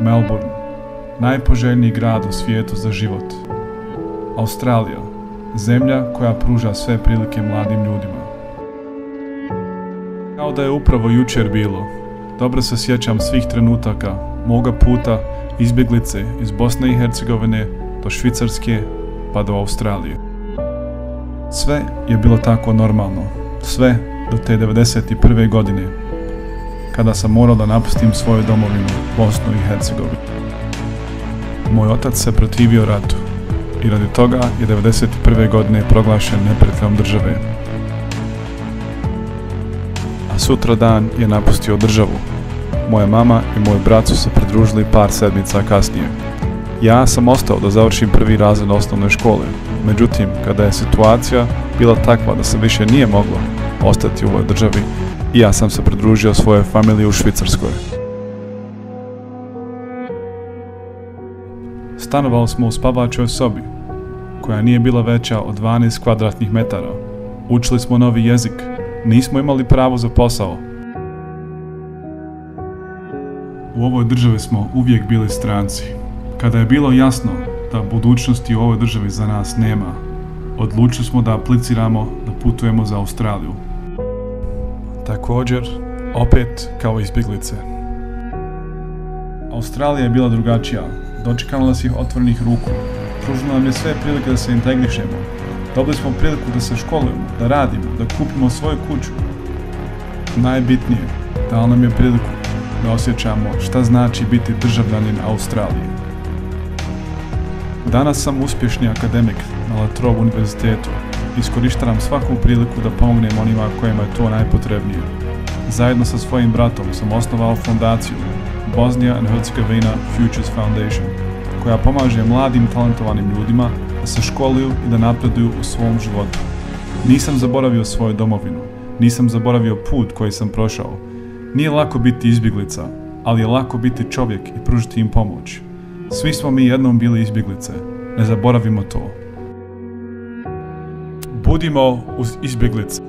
Melbourne, najpoželjniji grad u svijetu za život. Australija, zemlja koja pruža sve prilike mladim ljudima. Kao da je upravo jučer bilo, dobro se sjećam svih trenutaka, moga puta izbjeglice iz Bosne i Hercegovine do Švicarske pa do Australije. Sve je bilo tako normalno, sve do te 91. godine, kada sam morao da napustim svoju domovinu, Bosnu i Hercegovinu. Moj otac se protivio ratu i radi toga je 91. godine proglašen neprijateljom države. A sutra dan je napustio državu. Moja mama i moj brat su se pridružili par sedmica kasnije. Ja sam ostao da završim prvi razred osnovne škole, međutim, kada je situacija bila takva da se više nije moglo ostati u ovoj državi, i ja sam se pridružio svojoj familiji u Švicarskoj. Stanovali smo u spavačoj sobi, koja nije bila veća od 12 kvadratnih metara. Učili smo novi jezik, nismo imali pravo za posao. U ovoj državi smo uvijek bili stranci. Kada je bilo jasno da budućnosti u ovoj državi za nas nema, odlučili smo da apliciramo da putujemo za Australiju. Također, opet kao izbjeglice. Australija je bila drugačija, dočekala nas ih otvorenih ruku, pružila nam je sve prilike da se integrišemo, dobili smo priliku da se školujemo, da radimo, da kupimo svoju kuću. Najbitnije, dala nam je priliku da osjećamo šta znači biti državljanin Australije. Danas sam uspješni akademik na Latrobe univerzitetu iskorištavam svaku priliku da pomognem onima kojima je to najpotrebnije. Zajedno sa svojim bratom sam osnovao fondaciju Bosnia and Herzegovina Futures Foundation, koja pomaže mladim talentovanim ljudima da se školuju i da napreduju u svom životu. Nisam zaboravio svoju domovinu, nisam zaboravio put koji sam prošao. Nije lako biti izbjeglica, ali je lako biti čovjek i pružiti im pomoć. Svi smo mi jednom bili izbjeglice, ne zaboravimo to. Budimo uz izbjeglice.